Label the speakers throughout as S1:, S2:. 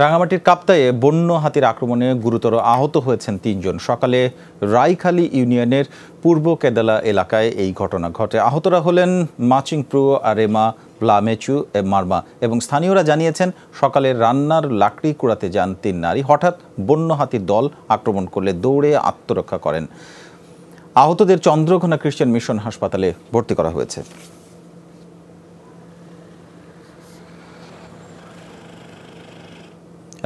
S1: রাঙামাটির কাপ্তায়ে বন্য হাতির আক্রমণে গুরুতর আহত হয়েছেন তিনজন। সকালে রাইখালী ইউনিয়নের পূর্ব কেদালা এলাকায় এই ঘটনা ঘটে। আহতরা হলেন মাচিংপ্রু, আরেমা, ব্লামেচু, মার্মা এবং স্থানীয়রা জানিয়েছেন, সকালে রান্নার লাকড়ি কুড়াতে যান তিন নারী। হঠাৎ বন্য হাতির দল আক্রমণ করলে দৌড়ে আত্মরক্ষা করেন। আহতদের চন্দ্রঘোনা খ্রিস্টান মিশন হাসপাতালে ভর্তি করা হয়েছে।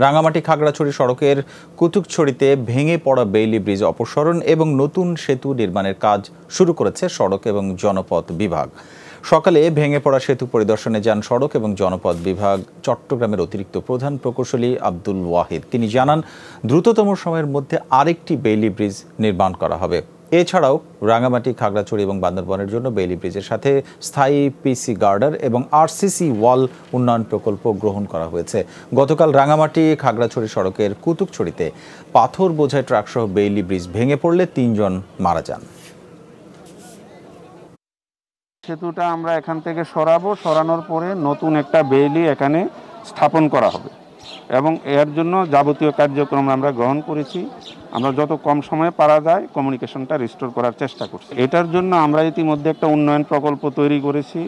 S1: রাঙামাটি খাগড়াছড়ি সড়কের কুতুকছড়িতে ভেঙে পড়া বেইলি ব্রিজ অপসারণ এবং নতুন সেতু নির্মাণের কাজ শুরু করেছে সড়ক এবং জনপথ বিভাগ। সকালে ভেঙে পড়া সেতু পরিদর্শনে যান সড়ক এবং জনপথ বিভাগ। চট্টগ্রামের অতিরিক্ত প্রধান প্রকৌশলী আব্দুল ওয়াহিদ। তিনি জানান, দ্রুততম সময়ের মধ্যে আরেকটি বেইলি ব্রিজ নির্মাণ করা হবে। এছাড়াও রাঙামাটি, খাগড়াছড়ি এবং বান্দরবনের জন্য বেইলি ব্রিজের সাথে স্থায়ী পিসি গার্ডার এবং আরসিসি ওয়াল উন্নয়ন প্রকল্প গ্রহণ করা হয়েছে। গতকাল রাঙামাটি, খাগড়াছড়ি সড়কের কুতুকছড়িতে পাথর বোঝাই ট্রাকসহ বেইলি ব্রিজ ভেঙে পড়লে তিনজন মারা যান।
S2: সেতুটা আমরা এখান থেকে সরাবো। সরানোর পরে নতুন একটা বেইলি এখানে স্থাপন করা হবে। এবং এর জন্য যাবতীয় কার্যক্রম আমরা গ্রহণ করেছি। আমরা যত কম সময়ে পারা যায় কমিউনিকেশনটা রিস্টোর করার চেষ্টা করছি। এটার জন্য আমরা ইতিমধ্যে একটা উন্নয়ন প্রকল্প তৈরি করেছি।